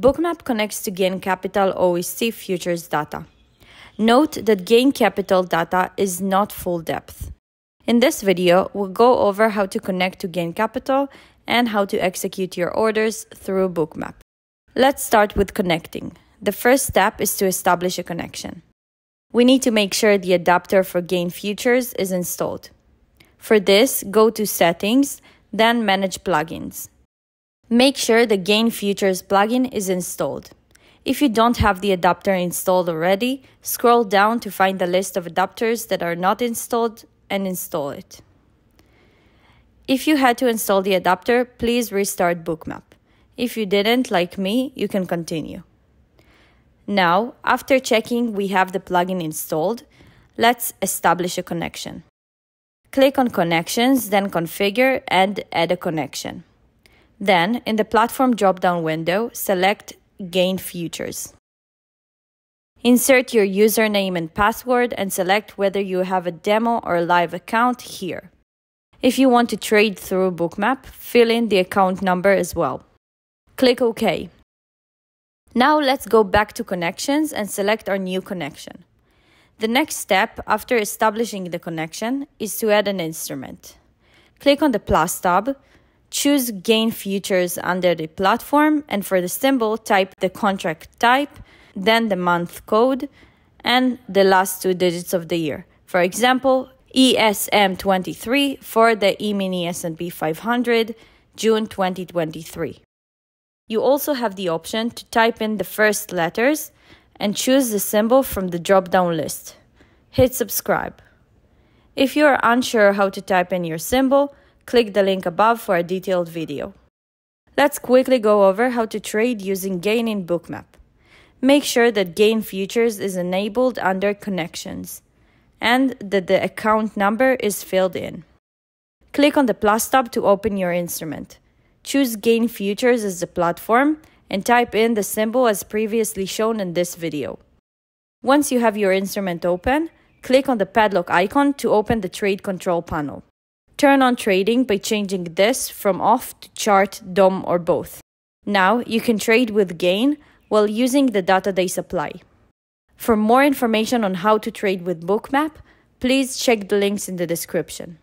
Bookmap connects to Gain Capital OEC futures data. Note that Gain Capital data is not full depth. In this video, we'll go over how to connect to Gain Capital and how to execute your orders through Bookmap. Let's start with connecting. The first step is to establish a connection. We need to make sure the adapter for Gain Futures is installed. For this, go to Settings, then Manage Plugins. Make sure the Gain Futures plugin is installed. If you don't have the adapter installed already, scroll down to find the list of adapters that are not installed and install it. If you had to install the adapter, please restart Bookmap. If you didn't, like me, you can continue. Now, after checking we have the plugin installed, let's establish a connection. Click on Connections, then Configure and Add a connection. Then, in the platform drop-down window, select Gain Futures. Insert your username and password and select whether you have a demo or live account here. If you want to trade through Bookmap, fill in the account number as well. Click OK. Now let's go back to connections and select our new connection. The next step after establishing the connection is to add an instrument. Click on the plus tab, Choose Gain Futures under the platform, and for the symbol, type the contract type, then the month code, and the last two digits of the year. For example, ESM23 for the E-mini S&P 500, June 2023. You also have the option to type in the first letters and choose the symbol from the drop-down list. Hit subscribe. If you are unsure how to type in your symbol, Click the link above for a detailed video. Let's quickly go over how to trade using Gain in Bookmap. Make sure that Gain Futures is enabled under Connections and that the account number is filled in. Click on the plus tab to open your instrument. Choose Gain Futures as the platform and type in the symbol as previously shown in this video. Once you have your instrument open, click on the padlock icon to open the trade control panel. Turn on trading by changing this from off to chart, DOM, or both. Now you can trade with gain while using the data they supply. For more information on how to trade with Bookmap, please check the links in the description.